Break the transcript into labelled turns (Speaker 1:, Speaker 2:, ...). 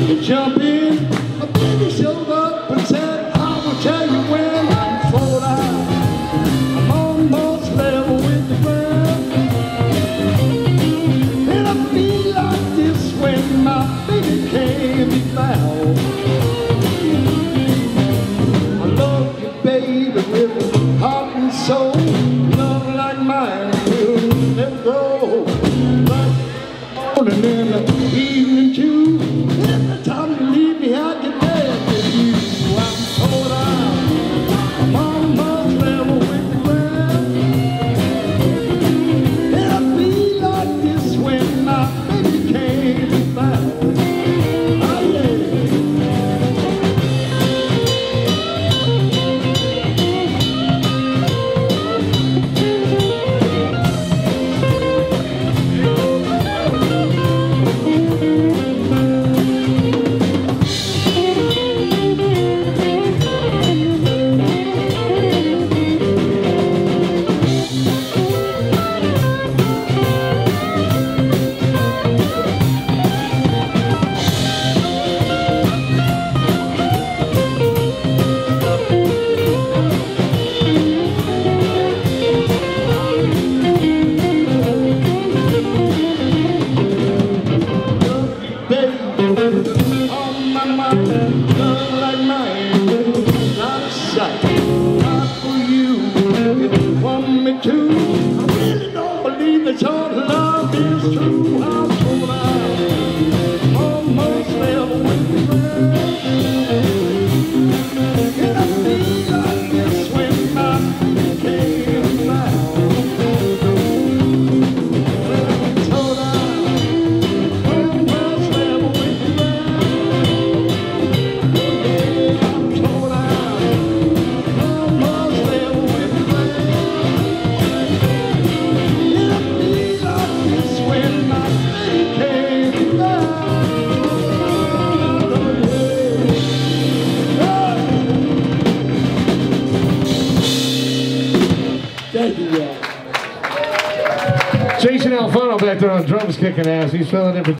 Speaker 1: Jump in, I think showed up and said, I will tell you when I'm sold. I'm almost level with the ground. And I feel like this when my baby. I love you, baby, with heart and soul. morning and the evening too. Every time you leave me, I get mad with you. John
Speaker 2: Jason Alfano back there on drums kicking ass. He's filling in for